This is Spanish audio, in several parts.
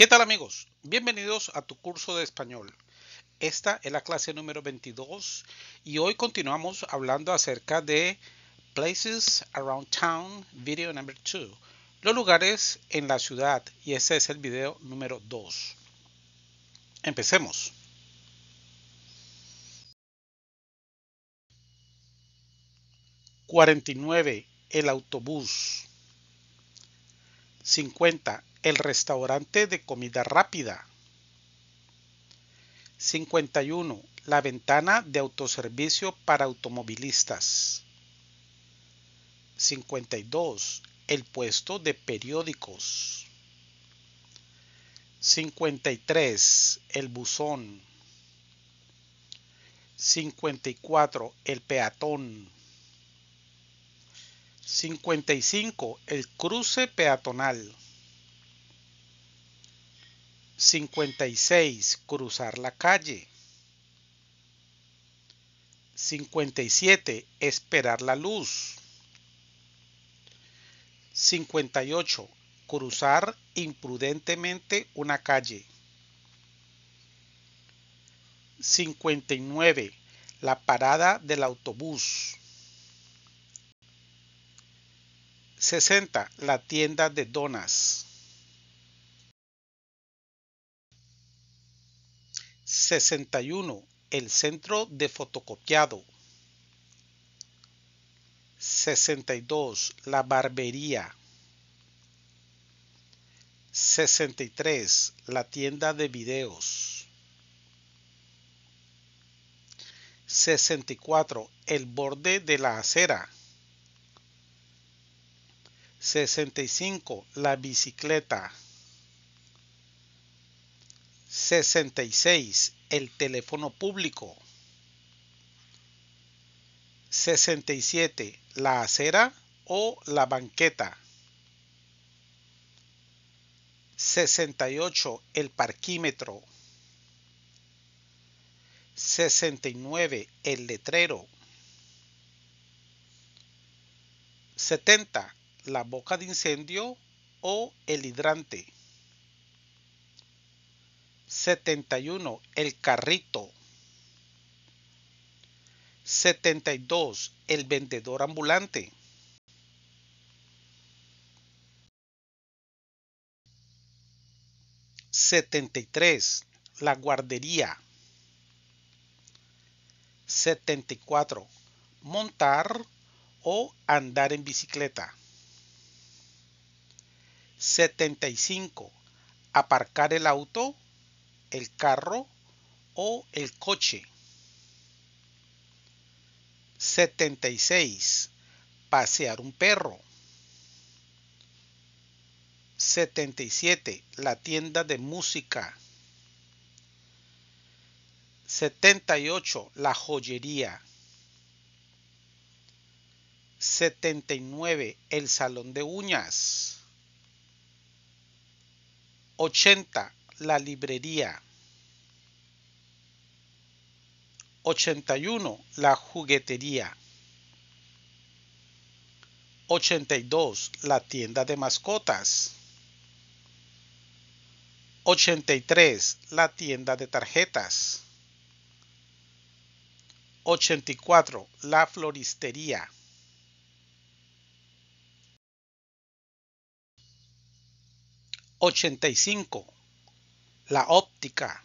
¿Qué tal amigos? Bienvenidos a tu curso de español. Esta es la clase número 22 y hoy continuamos hablando acerca de Places Around Town, video number 2. Los lugares en la ciudad y ese es el video número 2. Empecemos. $49. El autobús. 50. El restaurante de comida rápida. 51. La ventana de autoservicio para automovilistas. 52. El puesto de periódicos. 53. El buzón. 54. El peatón. 55. El cruce peatonal. 56. Cruzar la calle. 57. Esperar la luz. 58. Cruzar imprudentemente una calle. 59. La parada del autobús. 60. La tienda de donas. 61. El centro de fotocopiado. 62. La barbería. 63. La tienda de videos. 64. El borde de la acera. 65. La bicicleta. 66. El teléfono público. 67. La acera o la banqueta. 68. El parquímetro. 69. El letrero. 70 la boca de incendio o el hidrante. 71. El carrito. 72. El vendedor ambulante. 73. La guardería. 74. Montar o andar en bicicleta. 75. Aparcar el auto, el carro o el coche. 76. Pasear un perro. 77. La tienda de música. 78. La joyería. 79. El salón de uñas. 80. La librería. 81. La juguetería. 82. La tienda de mascotas. 83. La tienda de tarjetas. 84. La floristería. 85. La óptica.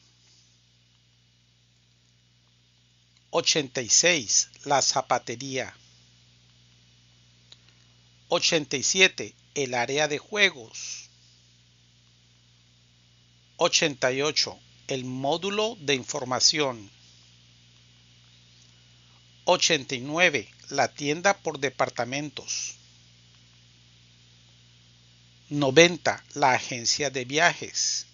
86. La zapatería. 87. El área de juegos. 88. El módulo de información. 89. La tienda por departamentos. 90. La agencia de viajes.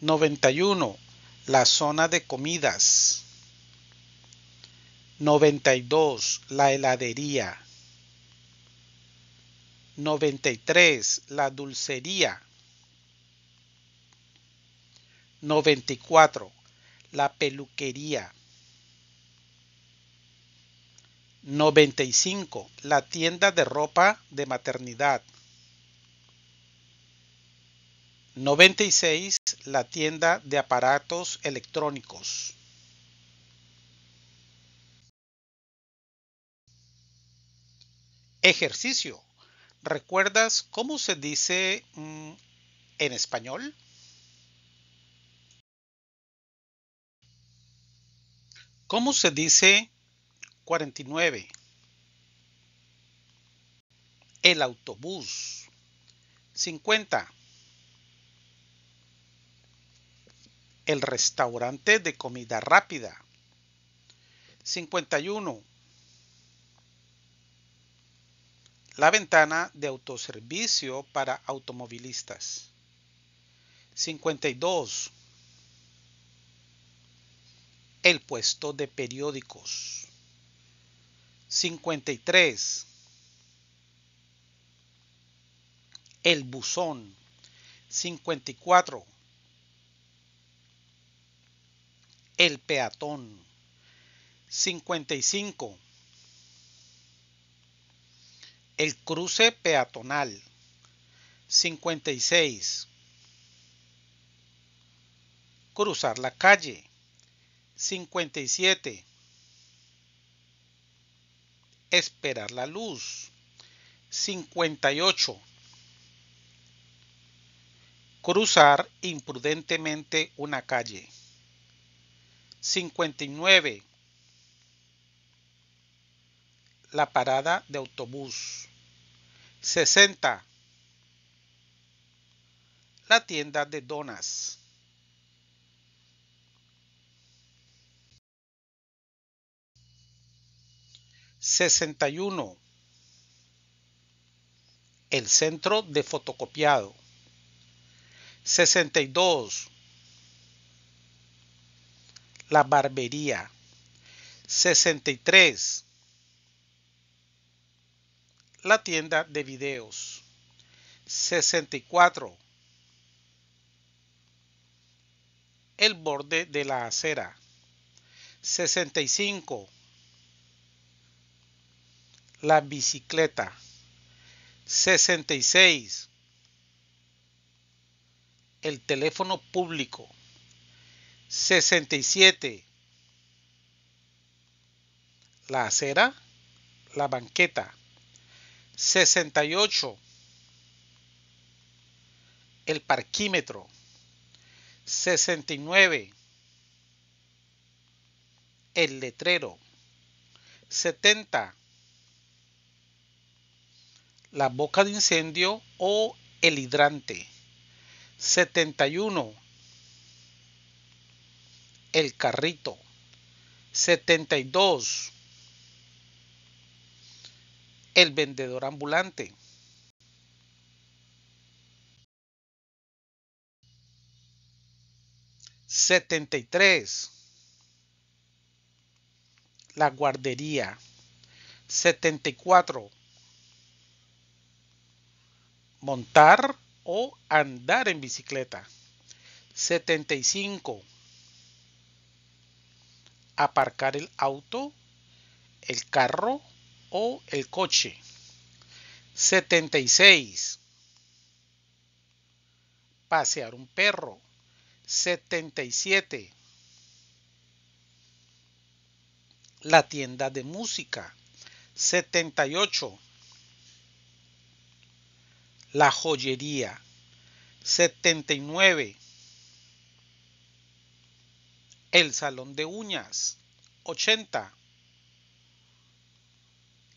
91. La zona de comidas. 92. La heladería. 93. La dulcería. 94. La peluquería. 95. La tienda de ropa de maternidad. 96. La tienda de aparatos electrónicos. Ejercicio. ¿Recuerdas cómo se dice mm, en español? ¿Cómo se dice 49? El autobús. 50. El restaurante de comida rápida. 51. La ventana de autoservicio para automovilistas. 52. El puesto de periódicos. 53. El buzón. 54. El peatón. 55. El cruce peatonal. 56. Cruzar la calle. 57. Esperar la luz. 58. Cruzar imprudentemente una calle. 59. La parada de autobús. 60. La tienda de donas. 61. El centro de fotocopiado. 62. La barbería. 63. La tienda de videos. 64. El borde de la acera. 65. La bicicleta. 66. El teléfono público. 67. La acera. La banqueta. 68. El parquímetro. 69. El letrero. 70. La boca de incendio o el hidrante. 71. El carrito. 72. El vendedor ambulante. Setenta y tres. La guardería. Setenta y cuatro. Montar o andar en bicicleta. Setenta y cinco. Aparcar el auto, el carro o el coche. 76. Pasear un perro. 77. La tienda de música. 78. La joyería. 79. El salón de uñas. 80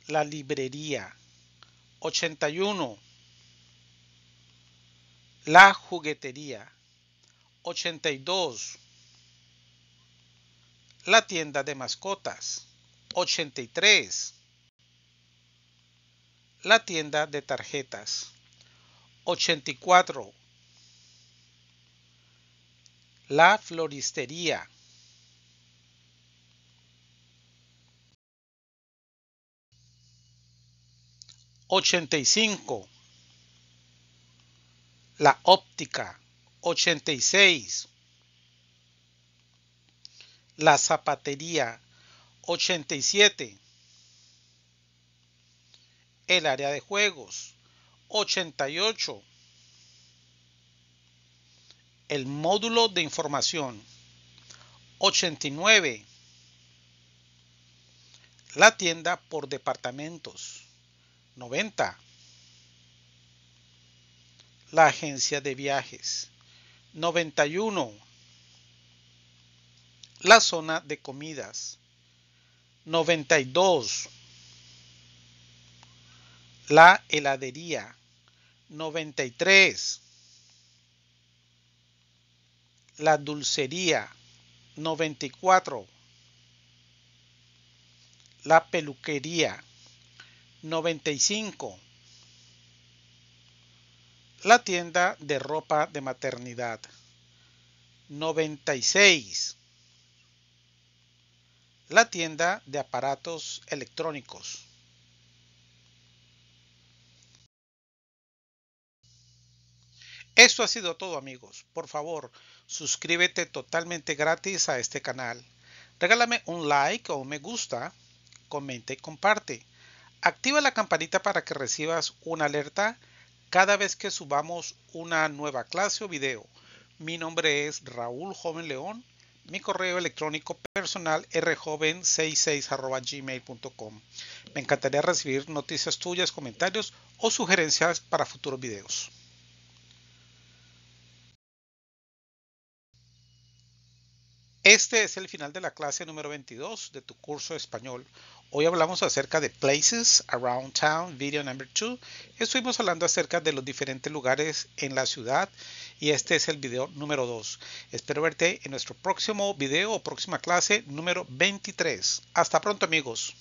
la librería. 81. La juguetería. 82. La tienda de mascotas. 83. La tienda de tarjetas. 84. La floristería. 85. La óptica, 86. La zapatería, 87. El área de juegos, 88. El módulo de información. 89. La tienda por departamentos. 90. La agencia de viajes. 91. La zona de comidas. 92. La heladería. 93. La dulcería. 94. La peluquería. 95. La tienda de ropa de maternidad. 96. La tienda de aparatos electrónicos. Esto ha sido todo amigos. Por favor, suscríbete totalmente gratis a este canal. Regálame un like o un me gusta, comenta y comparte. Activa la campanita para que recibas una alerta cada vez que subamos una nueva clase o video. Mi nombre es Raúl Joven León. Mi correo electrónico personal rjoven66 Me encantaría recibir noticias tuyas, comentarios o sugerencias para futuros videos. Este es el final de la clase número 22 de tu curso español. Hoy hablamos acerca de Places Around Town, video number 2. Estuvimos hablando acerca de los diferentes lugares en la ciudad y este es el video número 2. Espero verte en nuestro próximo video o próxima clase número 23. Hasta pronto amigos.